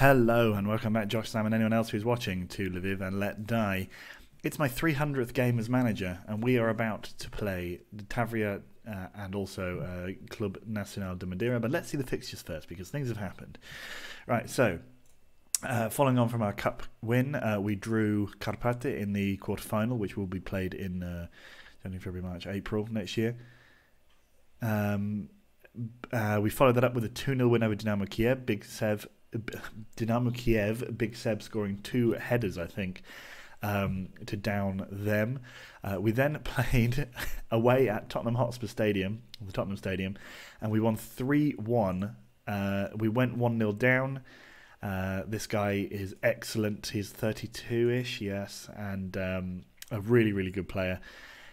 Hello and welcome back, Josh Sam, and anyone else who's watching to Lviv and Let Die. It's my 300th game as manager, and we are about to play Tavria uh, and also uh, Club Nacional de Madeira. But let's see the fixtures first because things have happened. Right, so uh, following on from our cup win, uh, we drew Karpaty in the quarterfinal, which will be played in uh, January, February, March, April next year. Um, uh, we followed that up with a 2 0 win over Dynamo Kiev. Big Seb Dynamo Kiev, Big Seb scoring two headers, I think, um, to down them. Uh, we then played away at Tottenham Hotspur Stadium, the Tottenham Stadium, and we won 3 1. Uh, we went 1 0 down. Uh, this guy is excellent. He's 32 ish, yes, and um, a really, really good player.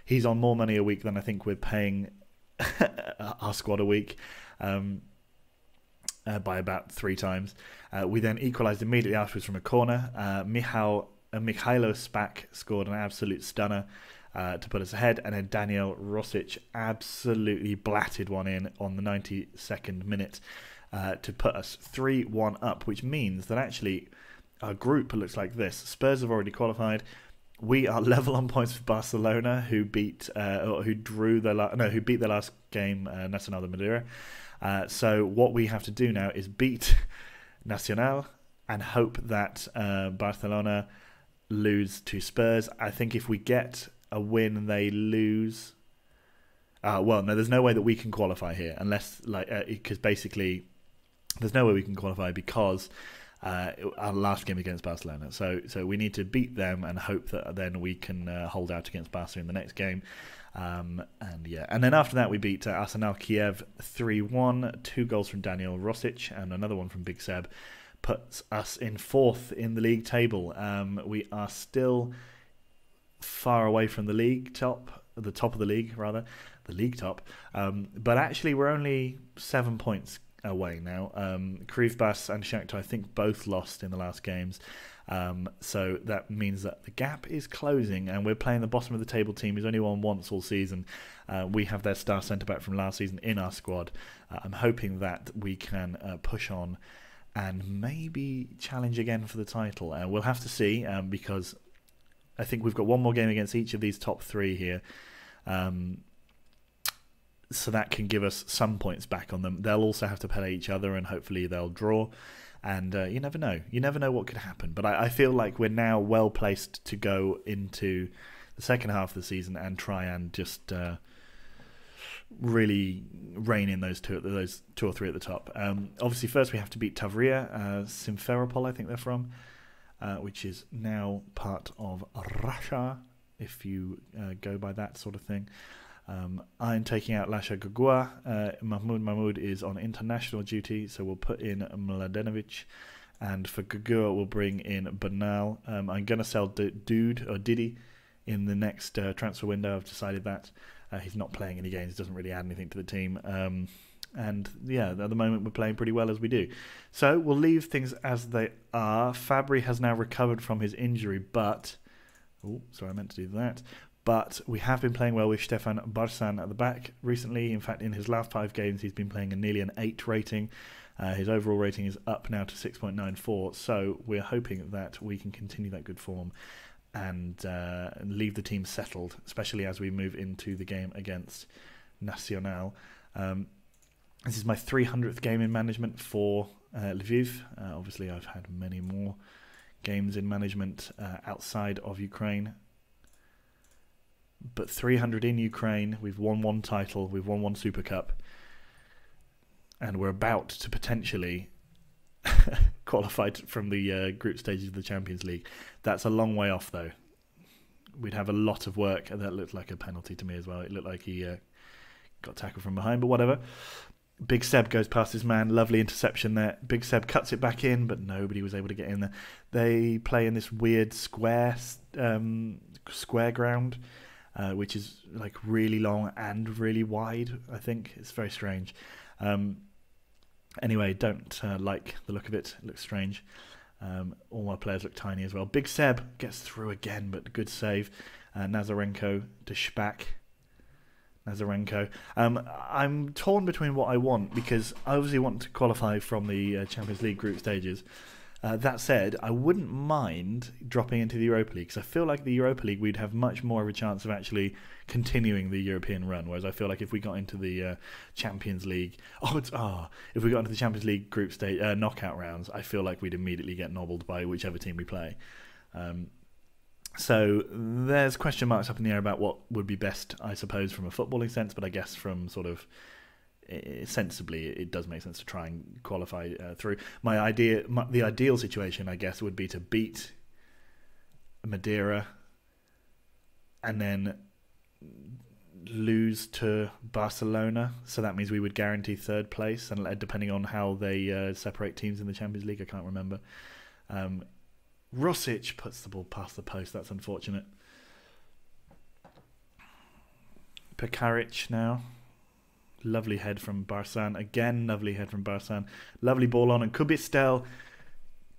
He's on more money a week than I think we're paying our squad a week. Um, uh, by about three times. Uh, we then equalised immediately afterwards from a corner. Uh, Michal, uh, Mikhailo Shpak scored an absolute stunner uh, to put us ahead, and then Daniel Rosic absolutely blatted one in on the 92nd minute uh, to put us 3 1 up, which means that actually our group looks like this Spurs have already qualified. We are level on points with Barcelona, who beat, uh, who drew their la- no, who beat their last game, Nacional de Madeira. Uh, so what we have to do now is beat Nacional and hope that uh, Barcelona lose to Spurs. I think if we get a win, they lose. Uh, well, no, there's no way that we can qualify here unless, like, because uh, basically, there's no way we can qualify because uh, our last game against Barcelona. So, so we need to beat them and hope that then we can uh, hold out against Barca in the next game. Um, and yeah, and then after that we beat uh, Arsenal Kiev 3-1, two goals from Daniel Rosic and another one from Big Seb, puts us in fourth in the league table. Um, we are still far away from the league top, the top of the league rather, the league top. Um, but actually, we're only seven points away now. Um, Krivbas and Shakhtar, I think, both lost in the last games. Um, so that means that the gap is closing, and we're playing the bottom of the table team who's only won once all season. Uh, we have their star centre back from last season in our squad. Uh, I'm hoping that we can uh, push on and maybe challenge again for the title. Uh, we'll have to see um, because I think we've got one more game against each of these top three here. Um, so that can give us some points back on them. They'll also have to play each other, and hopefully they'll draw and uh, you never know. You never know what could happen. But I, I, feel like we're now well placed to go into the second half of the season and try and just uh, really rein in those two, those two or three at the top. Um, obviously, first we have to beat Tavria, uh, Simferopol, I think they're from, uh, which is now part of Russia, if you uh, go by that sort of thing. Um, I'm taking out Lasha Gugua. Uh, Mahmoud Mahmoud is on international duty, so we'll put in Mladenovic. And for Gugua, we'll bring in Bernal. Um, I'm going to sell D- Dude or Didi in the next uh, transfer window. I've decided that. Uh, he's not playing any games, doesn't really add anything to the team. Um, and yeah, at the moment we're playing pretty well as we do. So we'll leave things as they are. Fabry has now recovered from his injury, but. Oh, sorry, I meant to do that. But we have been playing well with Stefan Barsan at the back recently. In fact, in his last five games, he's been playing a nearly an 8 rating. Uh, his overall rating is up now to 6.94. So we're hoping that we can continue that good form and uh, leave the team settled, especially as we move into the game against Nacional. Um, this is my 300th game in management for uh, Lviv. Uh, obviously, I've had many more games in management uh, outside of Ukraine but 300 in Ukraine. We've won one title. We've won one Super Cup, and we're about to potentially qualify from the uh, group stages of the Champions League. That's a long way off, though. We'd have a lot of work. and That looked like a penalty to me as well. It looked like he uh, got tackled from behind, but whatever. Big Seb goes past his man. Lovely interception there. Big Seb cuts it back in, but nobody was able to get in there. They play in this weird square um, square ground uh, which is like really long and really wide. I think it's very strange. Um, anyway, don't uh, like the look of it. It looks strange. Um, all my players look tiny as well. Big Seb gets through again, but good save. Uh, Nazarenko to Shpak. Nazarenko. Um, I'm torn between what I want because I obviously want to qualify from the uh, Champions League group stages. Uh, that said, I wouldn't mind dropping into the Europa League because I feel like the Europa League we'd have much more of a chance of actually continuing the European run. Whereas I feel like if we got into the uh, Champions League, oh, it's ah, if we got into the Champions League group stage uh, knockout rounds, I feel like we'd immediately get nobbled by whichever team we play. Um, so there's question marks up in the air about what would be best, I suppose, from a footballing sense, but I guess from sort of sensibly, it does make sense to try and qualify uh, through. My idea, my, the ideal situation, I guess, would be to beat Madeira and then lose to Barcelona. So that means we would guarantee third place, and uh, depending on how they uh, separate teams in the Champions League, I can't remember. Um, Rosic puts the ball past the post. That's unfortunate. Pekaric now. Lovely head from Barsan. Again, lovely head from Barsan. Lovely ball on. And Kubistel.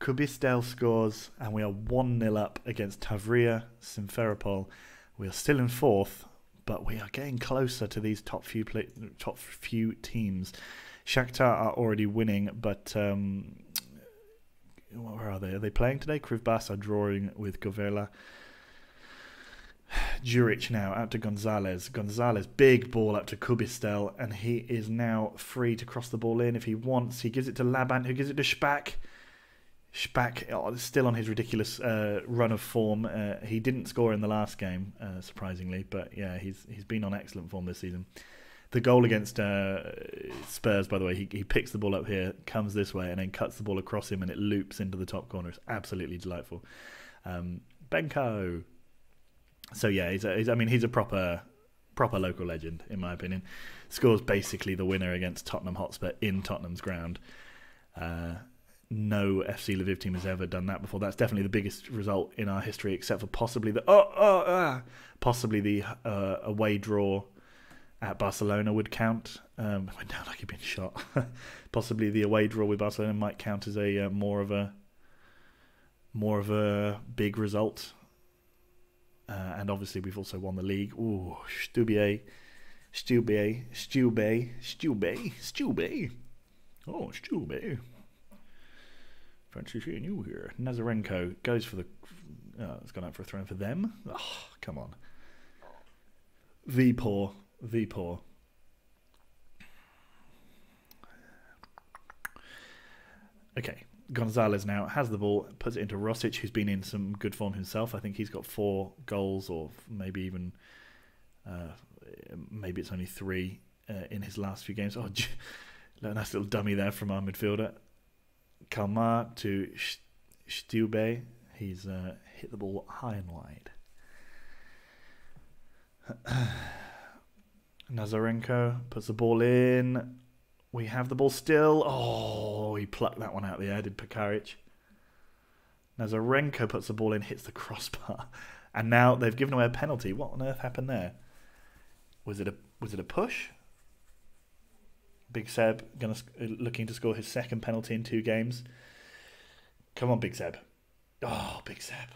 Kubistel scores. And we are 1 0 up against Tavria Simferopol. We are still in fourth, but we are getting closer to these top few play- top few teams. Shakhtar are already winning, but um, where are they? Are they playing today? Krivbas are drawing with Govela. Juric now out to Gonzalez. Gonzalez, big ball up to Kubistel, and he is now free to cross the ball in if he wants. He gives it to Laban, who gives it to Spack. Spack oh, still on his ridiculous uh, run of form. Uh, he didn't score in the last game, uh, surprisingly, but yeah, he's he's been on excellent form this season the goal against uh, Spurs, by the way, he, he picks the ball up here, comes this way, and then cuts the ball across him, and it loops into the top corner. It's absolutely delightful. Um, Benko. So yeah, he's, a, he's I mean he's a proper proper local legend in my opinion. Scores basically the winner against Tottenham Hotspur in Tottenham's ground. Uh, no FC Lviv team has ever done that before. That's definitely the biggest result in our history, except for possibly the oh oh ah, possibly the uh, away draw at Barcelona would count. Um, went down like he'd been shot. Possibly the away draw with Barcelona might count as a uh, more of a more of a big result. Uh, and obviously, we've also won the league. Ooh, Stubier, Stubier, Stube, Stube, Stube. Oh, Stube. Fancy seeing you here. Nazarenko goes for the. Oh, it's gone out for a throw in for them. Oh, come on. Viipur Viipur. Okay, Gonzalez now has the ball, puts it into Rosic, who's been in some good form himself. I think he's got four goals, or maybe even, uh, maybe it's only three uh, in his last few games. Oh, nice little dummy there from our midfielder. Kalmar to Stube. He's uh, hit the ball high and wide. Nazarenko puts the ball in. We have the ball still. Oh, he plucked that one out of the air, did Pekaric. Nazarenko puts the ball in, hits the crossbar. And now they've given away a penalty. What on earth happened there? Was it a was it a push? Big Seb gonna uh, looking to score his second penalty in two games. Come on, Big Seb. Oh, Big Seb.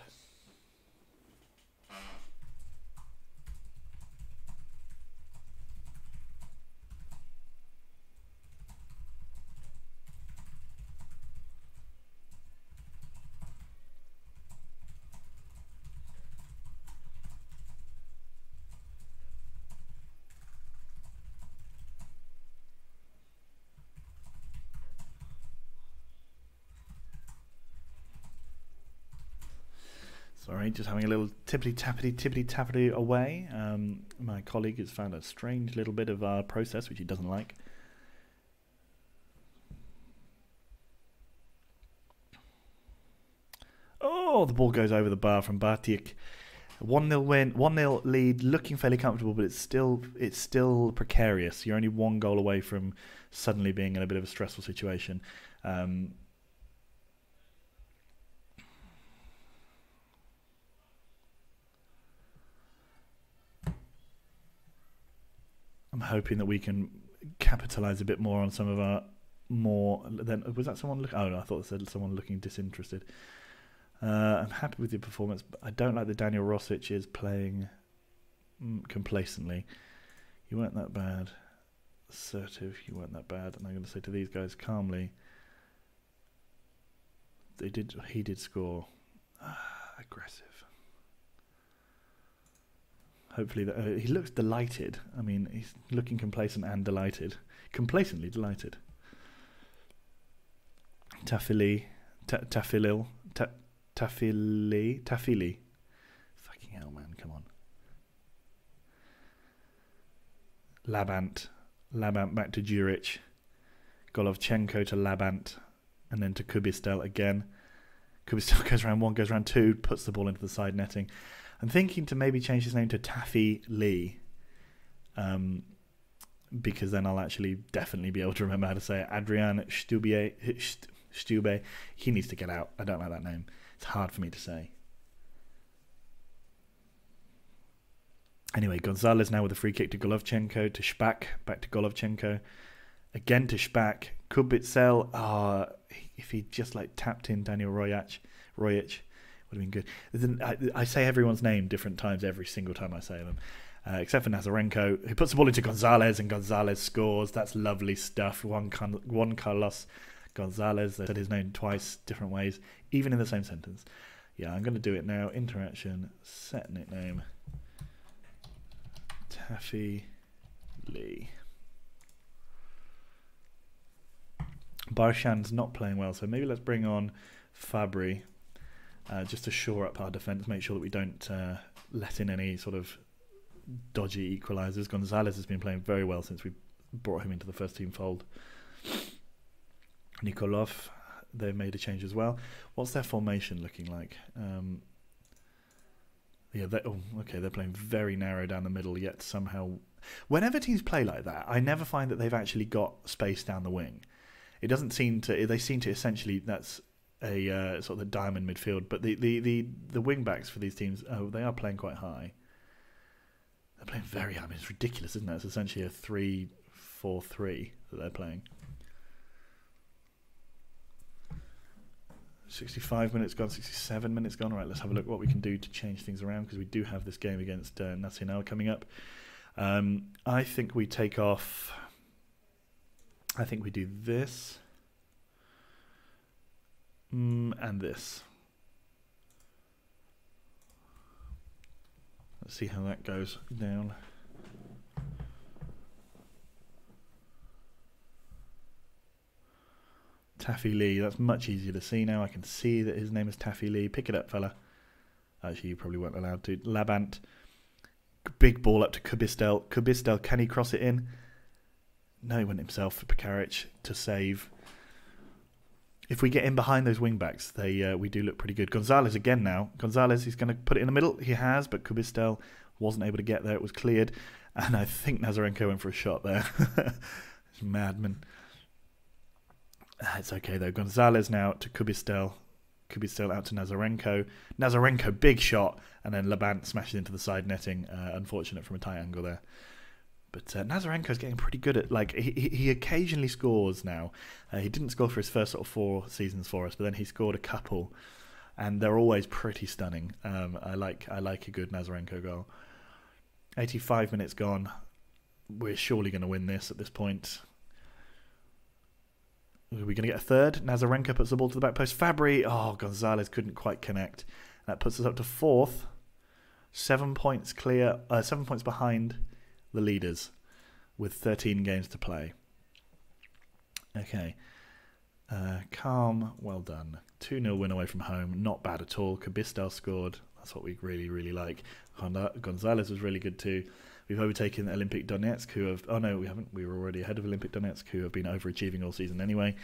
Sorry, just having a little tippity tappity tippity tappity away. Um, my colleague has found a strange little bit of our process which he doesn't like. Oh, the ball goes over the bar from Batik. One 0 win, one 0 lead, looking fairly comfortable, but it's still it's still precarious. You're only one goal away from suddenly being in a bit of a stressful situation. Um, I'm hoping that we can capitalize a bit more on some of our more. Then was that someone? Look, oh, no, I thought it said someone looking disinterested. Uh, I'm happy with your performance, but I don't like that Daniel Rosic is playing mm, complacently. You weren't that bad. Assertive, you weren't that bad. And I'm going to say to these guys calmly, they did. He did score. Uh, aggressive. Hopefully, that, uh, he looks delighted. I mean, he's looking complacent and delighted. Complacently delighted. Tafili, ta- Tafilil, ta- Tafili, Tafili. Fucking hell, man! Come on. Labant, Labant back to Juric, Golovchenko to Labant, and then to Kubistel again. Kubistel goes around one, goes around two, puts the ball into the side netting. I'm thinking to maybe change his name to Taffy Lee, um, because then I'll actually definitely be able to remember how to say it. Adrian Stube, Stube, he needs to get out. I don't like that name. It's hard for me to say. Anyway, Gonzalez now with a free kick to Golovchenko, to Shpak, back to Golovchenko, again to Shpak. Kubitzel, ah, if he just like tapped in Daniel Royach, Royic, would have been good. I, I, say everyone's name different times every single time I say them, uh, except for Nazarenko, who puts the ball into Gonzalez and Gonzalez scores. That's lovely stuff. Juan, Juan Carlos Gonzalez, they said his name twice, different ways, even in the same sentence. Yeah, I'm going to do it now. Interaction, set nickname. Taffy Lee. Barshan's not playing well, so maybe let's bring on Fabry uh, just to shore up our defence, make sure that we don't uh, let in any sort of dodgy equalisers. Gonzalez has been playing very well since we brought him into the first team fold. Nikolov, they've made a change as well. What's their formation looking like? Um, yeah, they, oh, okay, they're playing very narrow down the middle, yet somehow. Whenever teams play like that, I never find that they've actually got space down the wing. It doesn't seem to. They seem to essentially. That's a uh, sort of the diamond midfield, but the, the, the, the wing backs for these teams, oh, they are playing quite high. They're playing very high. I mean, it's ridiculous, isn't it? It's essentially a 3 4 3 that they're playing. 65 minutes gone, 67 minutes gone. All right, let's have a look what we can do to change things around because we do have this game against uh, Nacional coming up. Um, I think we take off. I think we do this. Mm, and this. Let's see how that goes down. Taffy Lee. That's much easier to see now. I can see that his name is Taffy Lee. Pick it up, fella. Actually, you probably weren't allowed to. Labant. Big ball up to Kubistel. Kubistel, can he cross it in? No, he went himself for Pekaric to save. If we get in behind those wing backs, they uh, we do look pretty good. Gonzalez again now. Gonzalez, he's going to put it in the middle. He has, but Kubistel wasn't able to get there. It was cleared. And I think Nazarenko went for a shot there. madman. It's okay though. Gonzalez now to Kubistel. Kubistel out to Nazarenko. Nazarenko, big shot. And then Labant smashes into the side netting. Uh, unfortunate from a tight angle there. But uh, Nazarenko is getting pretty good at like he he occasionally scores now. Uh, he didn't score for his first sort of four seasons for us, but then he scored a couple, and they're always pretty stunning. Um, I like I like a good Nazarenko goal. Eighty five minutes gone. We're surely going to win this at this point. Are we going to get a third? Nazarenko puts the ball to the back post. Fabry, oh, Gonzalez couldn't quite connect. That puts us up to fourth. Seven points clear, uh, seven points behind the leaders with 13 games to play. Okay. Uh, calm, well done. 2 0 win away from home, not bad at all. Cabistel scored. That's what we really, really like. Gonzalez was really good too. We've overtaken Olympic Donetsk, who have. Oh no, we haven't. We were already ahead of Olympic Donetsk, who have been overachieving all season anyway.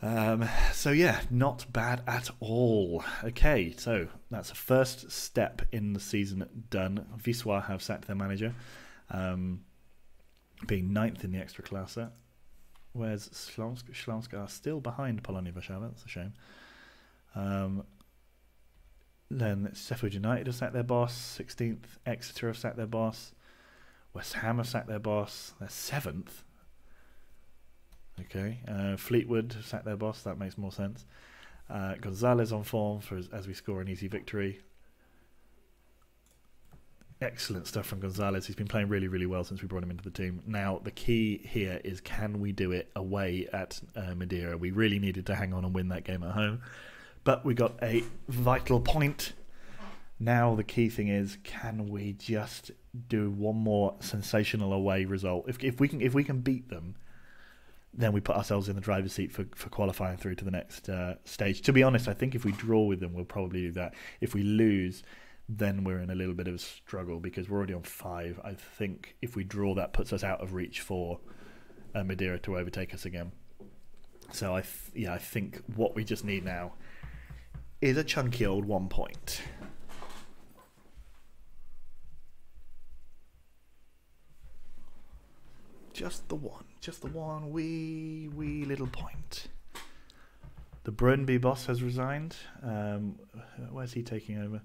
Um, so yeah, not bad at all. Okay, so that's a first step in the season done. Wisła have sacked their manager um, being ninth in the Ekstraklasa. Whereas Śląsk, Śląsk are still behind Polonia Warszawa. That's a shame. Um, then Sheffield United have sacked their boss. 16th, Exeter have sacked their boss. West Ham have sacked their boss. They're seventh. Okay. Uh, Fleetwood sacked their boss. That makes more sense. Uh, Gonzalez on form for as, as we score an easy victory. Excellent stuff from Gonzalez. He's been playing really, really well since we brought him into the team. Now, the key here is can we do it away at uh, Madeira? We really needed to hang on and win that game at home, but we got a vital point. Now, the key thing is can we just do one more sensational away result? If, if we can, if we can beat them, then we put ourselves in the driver's seat for, for qualifying through to the next uh, stage. To be honest, I think if we draw with them, we'll probably do that. If we lose, then we're in a little bit of a struggle because we're already on five. I think if we draw, that puts us out of reach for uh, Madeira to overtake us again. So I, yeah, I think what we just need now is a chunky old one point. Just the one, just the one wee wee little point. The Brøndby boss has resigned. Um, where's he taking over?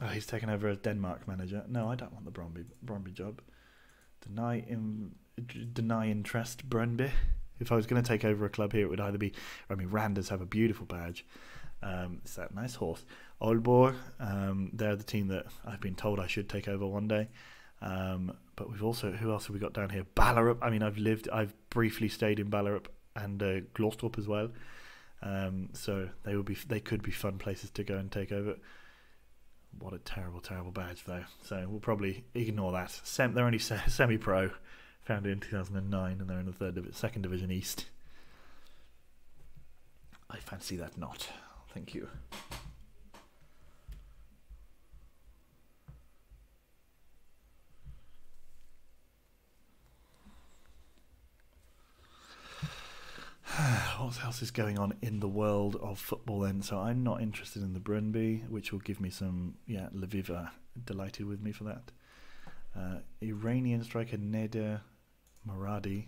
Oh, he's taken over as Denmark manager. No, I don't want the Brøndby Brøndby job. Deny in, deny interest Brøndby. If I was going to take over a club here, it would either be. I mean, Randers have a beautiful badge. Um, it's that nice horse. Aalborg, um, they're the team that I've been told I should take over one day. Um, but we've also who else have we got down here? Ballerup. I mean, I've lived, I've briefly stayed in Ballerup and uh, as well. Um, so they would be, they could be fun places to go and take over. What a terrible, terrible badge, though. So we'll probably ignore that. Sem- they're only se- semi-pro, founded in 2009, and they're in the third, div- second division East. I fancy that not. Thank you. What else is going on in the world of football then? So I'm not interested in the Brøndby, which will give me some, yeah, Lviv delighted with me for that. Uh, Iranian striker Neda Maradi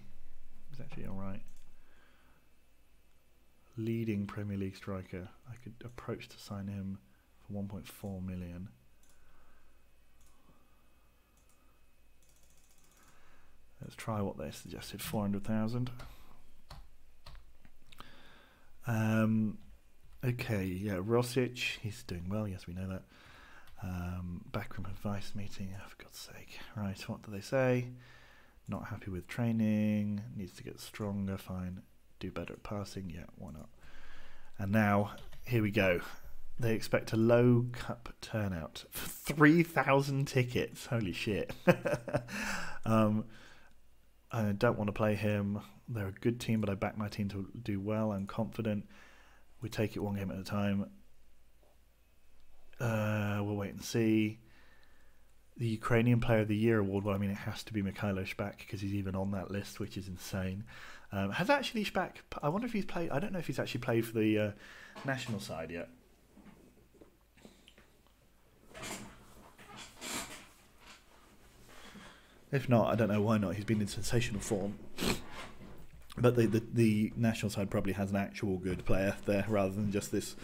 is actually alright. Leading Premier League striker. I could approach to sign him for 1.4 million. Let's try what they suggested 400,000. Um, okay, yeah, Rosic, he's doing well. Yes, we know that. Um, backroom advice meeting. Oh, for God's sake! Right, what do they say? Not happy with training. Needs to get stronger. Fine. Do better at passing. Yeah, why not? And now here we go. They expect a low cup turnout. Three thousand tickets. Holy shit! um, I don't want to play him. They're a good team, but I back my team to do well. I'm confident. We take it one game at a time. Uh, we'll wait and see. The Ukrainian Player of the Year award. Well, I mean, it has to be Mikhailo Shpak because he's even on that list, which is insane. Um, has actually Shpak? I wonder if he's played. I don't know if he's actually played for the uh, national side yet. If not, I don't know why not. He's been in sensational form. But the, the, the national side probably has an actual good player there rather than just this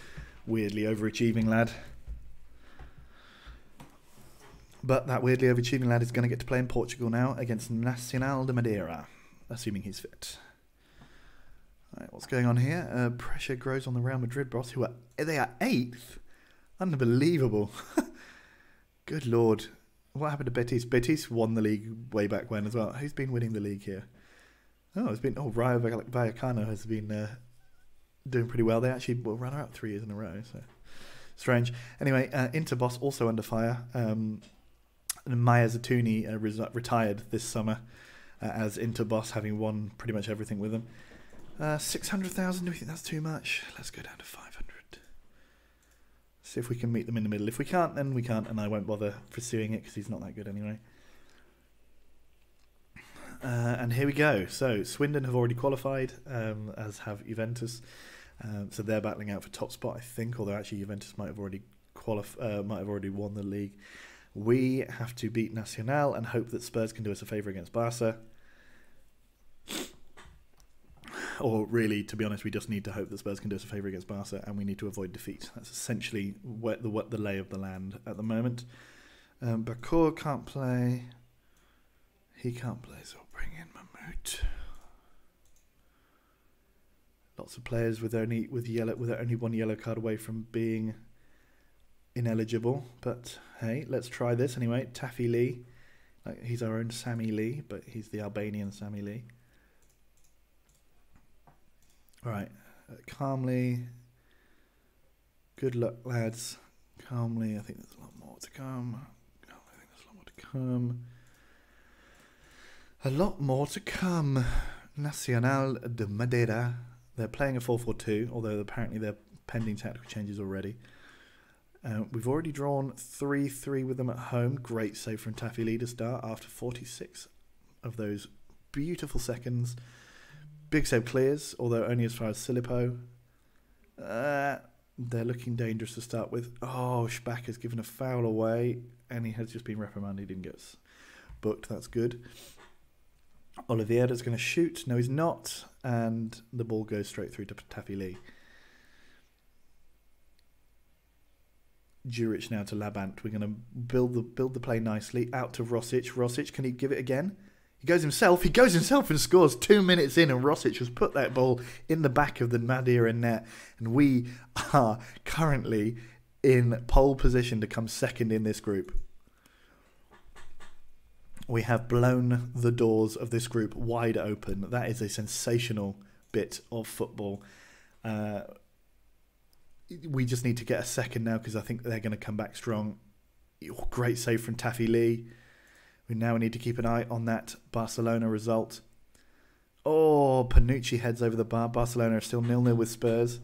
weirdly overachieving lad. But that weirdly overachieving lad is going to get to play in Portugal now against Nacional de Madeira, assuming he's fit. What's going on here? Uh, pressure grows on the Real Madrid boss, who are they are eighth. Unbelievable. Good lord. What happened to Betis? Betis won the league way back when as well. Who's been winning the league here? Oh, it's been oh Rayo Vallecano has been uh, doing pretty well. They actually were runner up three years in a row. So strange. Anyway, uh, Interboss also under fire. Um, Maya Zatuni uh, retired this summer uh, as Interboss, having won pretty much everything with them. Uh, Six hundred thousand. Do we think that's too much? Let's go down to five hundred. See if we can meet them in the middle. If we can't, then we can't, and I won't bother pursuing it because he's not that good anyway. Uh, and here we go. So Swindon have already qualified, um, as have Juventus. Um, so they're battling out for top spot, I think. Although actually Juventus might have already uh, might have already won the league. We have to beat Nacional and hope that Spurs can do us a favour against Barca. Or really, to be honest, we just need to hope that Spurs can do us a favour against Barca, and we need to avoid defeat. That's essentially what the what the lay of the land at the moment. Um, Bakur can't play. He can't play, so bring in Mahmoud. Lots of players with only with yellow with only one yellow card away from being ineligible. But hey, let's try this anyway. Taffy Lee. Like, he's our own Sammy Lee, but he's the Albanian Sammy Lee. All right. Uh, calmly. Good luck, lads. Calmly. I think there's a lot more to come. I think there's a lot more to come. A lot more to come. Nacional de Madeira. They're playing a 4 4 2, although apparently they're pending tactical changes already. Uh, we've already drawn 3 3 with them at home. Great save from Taffy Lee to start after 46 of those beautiful seconds. Big save clears, although only as far as Silipo. Uh, they're looking dangerous to start with. Oh, Spack has given a foul away, and he has just been reprimanded. He didn't get booked. That's good. Oliveira's going to shoot. No, he's not. And the ball goes straight through to Taffy Lee. Juric now to Labant. We're going to build the build the play nicely. Out to Rosic. Rosic, can he give it again? He goes himself. He goes himself and scores two minutes in, and Rosic has put that ball in the back of the Madeira net. And we are currently in pole position to come second in this group. We have blown the doors of this group wide open. That is a sensational bit of football. Uh, we just need to get a second now because I think they're going to come back strong. Great save from Taffy Lee. We now need to keep an eye on that Barcelona result. Oh, Panucci heads over the bar. Barcelona are still nil-nil with Spurs.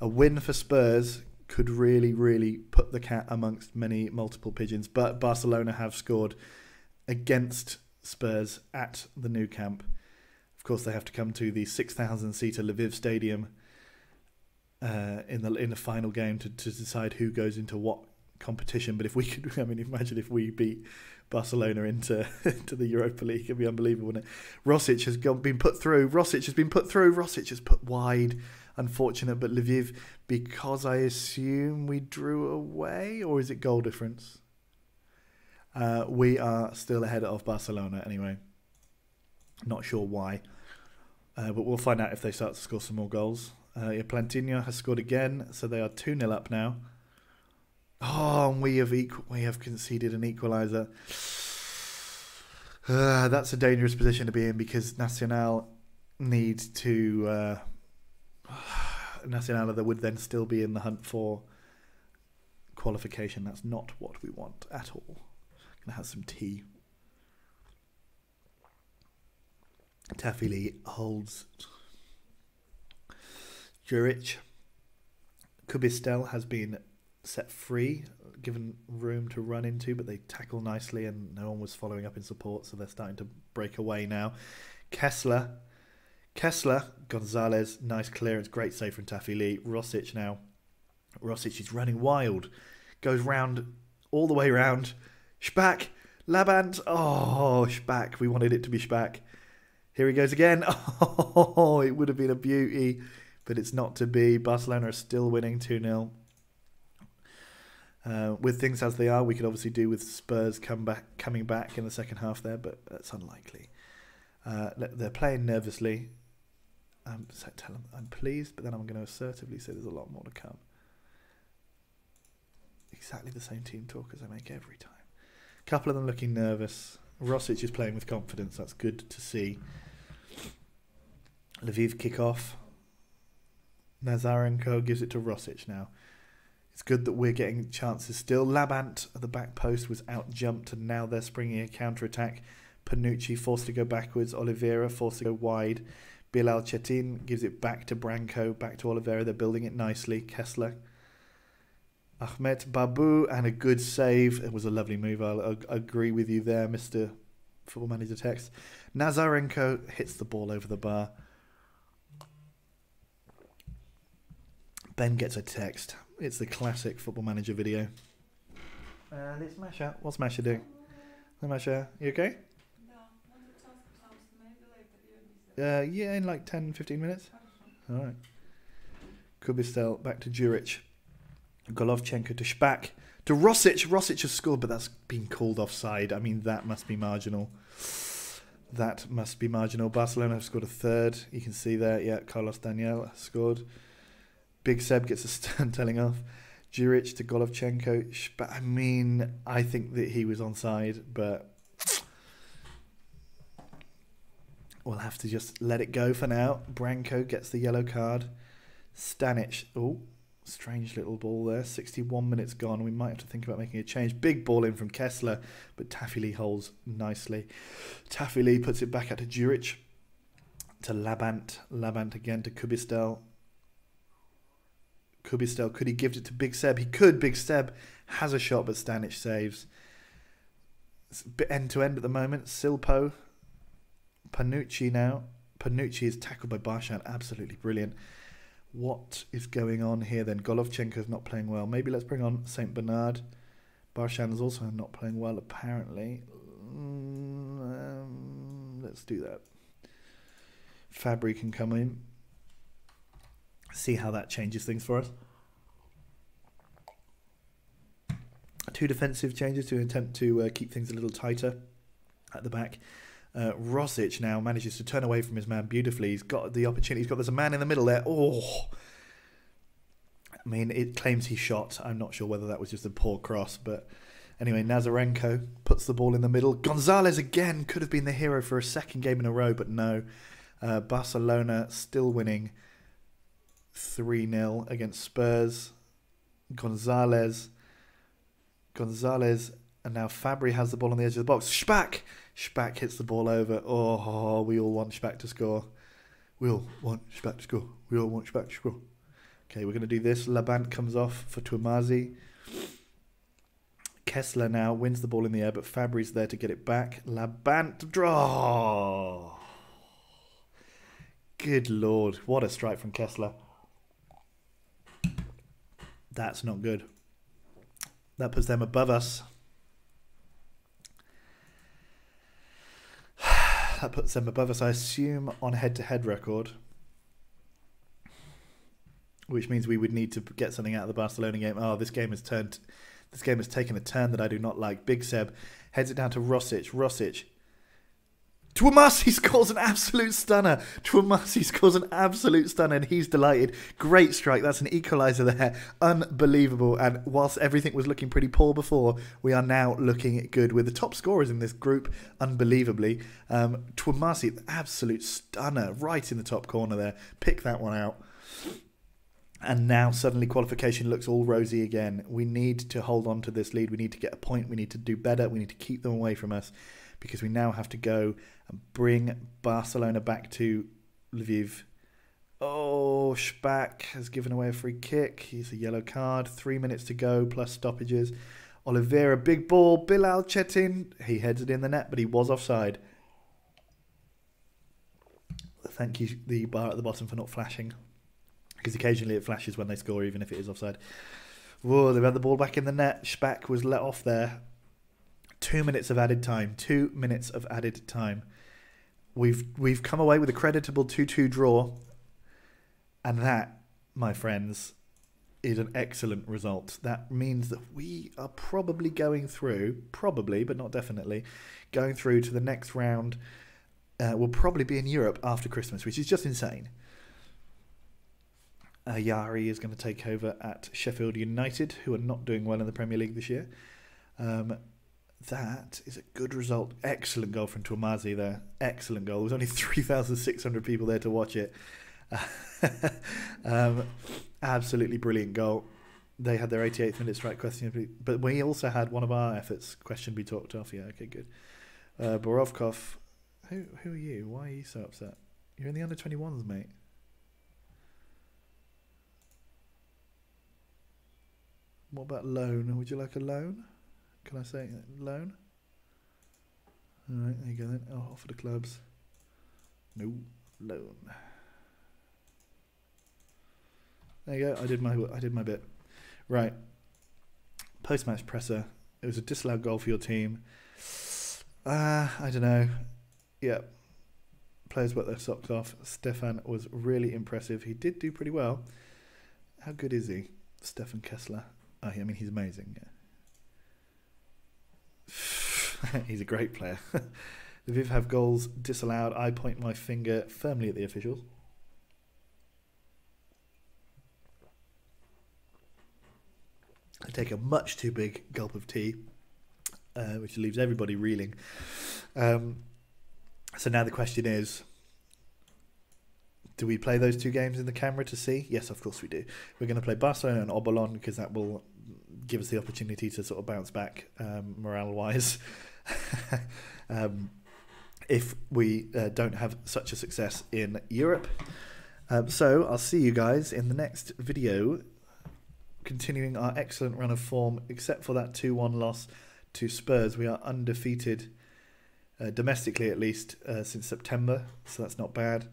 A win for Spurs could really, really put the cat amongst many multiple pigeons. But Barcelona have scored against Spurs at the Nou Camp. Of course, they have to come to the 6,000 seater Lviv Stadium uh, in the in the final game to, to decide who goes into what competition. But if we could, I mean, imagine if we beat Barcelona into into the Europa League, it'd be unbelievable, wouldn't it? Rosic has been put through. Rosic has been put through. Rosic has put wide. Unfortunate, but Lviv, because I assume we drew away, or is it goal difference? Uh, we are still ahead of Barcelona anyway. Not sure why, uh, but we'll find out if they start to score some more goals. Uh, has scored again, so they are 2 0 up now. Oh, and we have we have conceded an equaliser. Uh, that's a dangerous position to be in because Nacional need to. Uh, Nacional that would then still be in the hunt for qualification. That's not what we want at all. Have some tea. Taffy Lee holds Juric. Kubistel has been set free, given room to run into, but they tackle nicely and no one was following up in support, so they're starting to break away now. Kessler, Kessler, Gonzalez, nice clearance, great save from Taffy Lee. Rosic now. Rosic is running wild, goes round all the way round. Spack, Labant, oh, Spack, we wanted it to be Spack. Here he goes again. Oh, it would have been a beauty but it's not to be. Barcelona are still winning 2 0. Uh, with things as they are, we could obviously do with Spurs come back, coming back in the second half there, but that's unlikely. Uh, they're playing nervously. Um, so tell them I'm pleased, but then I'm going to assertively say there's a lot more to come. Exactly the same team talk as I make every time. A couple of them looking nervous. Rosic is playing with confidence. That's good to see. Lviv kick off. Nazarenko gives it to Rosic now. It's good that we're getting chances still. Labant at the back post was out jumped, and now they're springing a counter attack. Panucci forced to go backwards. Oliveira forced to go wide. Bilal Chetin gives it back to Branco, back to Oliveira. They're building it nicely. Kessler. Ahmet Babu and a good save. It was a lovely move. I'll, I'll agree with you there, Mr. Football Manager Text. Nazarenko hits the ball over the bar. Ben gets a text. It's the classic Football Manager video. And it's Masha. What's Masha doing? Hi, Masha. You okay? Uh, yeah, in like 10, 15 minutes. All right. Kubistel back to Juric. Golovchenko to Spack. To Rosic. Rosic has scored, but that's been called offside. I mean, that must be marginal. That must be marginal. Barcelona have scored a third. You can see there. Yeah, Carlos Daniel scored. Big Seb gets a stern telling off. Juric to Golovchenko. But I mean, I think that he was onside, but we'll have to just let it go for now. Branko gets the yellow card. Stanic. Oh, strange little ball there. 61 minutes gone. We might have to think about making a change. Big ball in from Kessler, but Taffy Lee holds nicely. Taffy Lee puts it back out to Juric. To Labant. Labant again to Kubistel. Kubistel, could he give it to Big Seb? He could. Big Seb has a shot, but Stanic saves. It's a bit end to end at the moment. Silpo. Panucci now. Panucci is tackled by Barshan. Absolutely brilliant. What is going on here then? Golovchenko is not playing well. Maybe let's bring on St. Bernard. Barshan is also not playing well, apparently. Mm, um, let's do that. Fabry can come in. See how that changes things for us. Two defensive changes to attempt to uh, keep things a little tighter at the back. Uh, Rosic now manages to turn away from his man beautifully. He's got the opportunity. He's got there's a man in the middle there. Oh, I mean, it claims he shot. I'm not sure whether that was just a poor cross, but anyway, Nazarenko puts the ball in the middle. Gonzalez again could have been the hero for a second game in a row, but no. Uh, Barcelona still winning 3 0 against Spurs. Gonzalez. Gonzalez. And now Fabry has the ball on the edge of the box. Spack! Spack hits the ball over. Oh, we all want Spack to score. We all want Spack to score. We all want Spack to score. Okay, we're going to do this. Labant comes off for Tuamazi. Kessler now wins the ball in the air, but Fabry's there to get it back. Labant draw. Good lord, what a strike from Kessler. That's not good. That puts them above us. That puts them above us, I assume, on head to head record. Which means we would need to get something out of the Barcelona game. Oh, this game has turned. This game has taken a turn that I do not like. Big Seb heads it down to Rosic. Rosic Tuamasi scores an absolute stunner. Tuamasi scores an absolute stunner, and he's delighted. Great strike. That's an equaliser there. Unbelievable. And whilst everything was looking pretty poor before, we are now looking good with the top scorers in this group. Unbelievably, um, Tuamasi, absolute stunner, right in the top corner there. Pick that one out. And now suddenly qualification looks all rosy again. We need to hold on to this lead. We need to get a point. We need to do better. We need to keep them away from us because we now have to go and bring Barcelona back to Lviv. Oh, Spack has given away a free kick. He's a yellow card. Three minutes to go, plus stoppages. Oliveira, big ball. Bilal Cetin, he heads it in the net, but he was offside. Thank you, the bar at the bottom, for not flashing. Because occasionally it flashes when they score, even if it is offside. Whoa, they've had the ball back in the net. Spack was let off there. Two minutes of added time. Two minutes of added time. We've we've come away with a creditable two-two draw, and that, my friends, is an excellent result. That means that we are probably going through, probably, but not definitely, going through to the next round. Uh, we'll probably be in Europe after Christmas, which is just insane. Uh, Yari is going to take over at Sheffield United, who are not doing well in the Premier League this year. Um, that is a good result. Excellent goal from Tuamazi there. Excellent goal. There was only 3,600 people there to watch it. um, absolutely brilliant goal. They had their 88th minute strike question, but we also had one of our efforts question be talked off. Yeah, okay, good. Uh, Borovkov, who who are you? Why are you so upset? You're in the under 21s, mate. What about loan? Would you like a loan? Can I say loan? Alright, there you go then. Oh, offer the clubs. No, loan. There you go. I did my I did my bit. Right. Post match presser. It was a disallowed goal for your team. Ah, uh, I don't know. Yeah. Players worked their socks off. Stefan was really impressive. He did do pretty well. How good is he? Stefan Kessler. Oh, I mean, he's amazing. Yeah. He's a great player. the Viv have goals disallowed. I point my finger firmly at the officials. I take a much too big gulp of tea, uh, which leaves everybody reeling. Um, so now the question is do we play those two games in the camera to see? Yes, of course we do. We're going to play Barcelona and Obolon because that will give us the opportunity to sort of bounce back um, morale wise. um, if we uh, don't have such a success in Europe. Um, so I'll see you guys in the next video, continuing our excellent run of form, except for that 2 1 loss to Spurs. We are undefeated, uh, domestically at least, uh, since September, so that's not bad.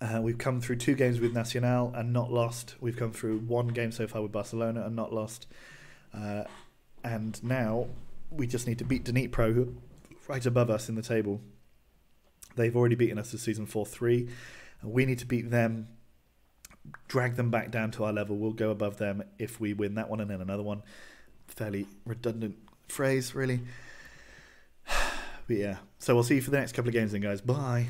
Uh, we've come through two games with Nacional and not lost. We've come through one game so far with Barcelona and not lost. Uh, and now we just need to beat Dnipro, who right above us in the table. They've already beaten us this season 4 3. We need to beat them, drag them back down to our level. We'll go above them if we win that one and then another one. Fairly redundant phrase, really. But yeah. So we'll see you for the next couple of games then, guys. Bye.